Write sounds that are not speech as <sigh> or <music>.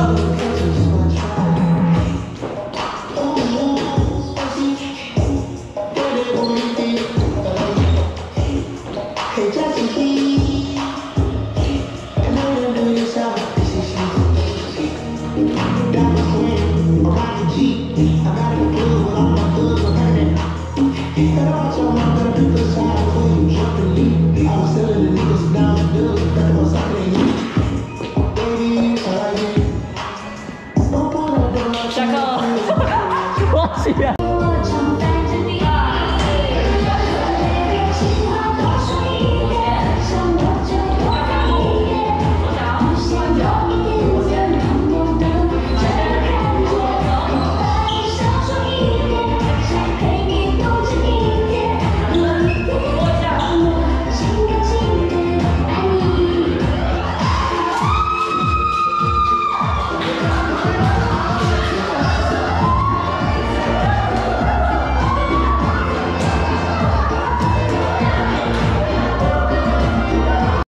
I got the blue, I'm not good, I'm hurting. Get out your mother. <laughs> yeah.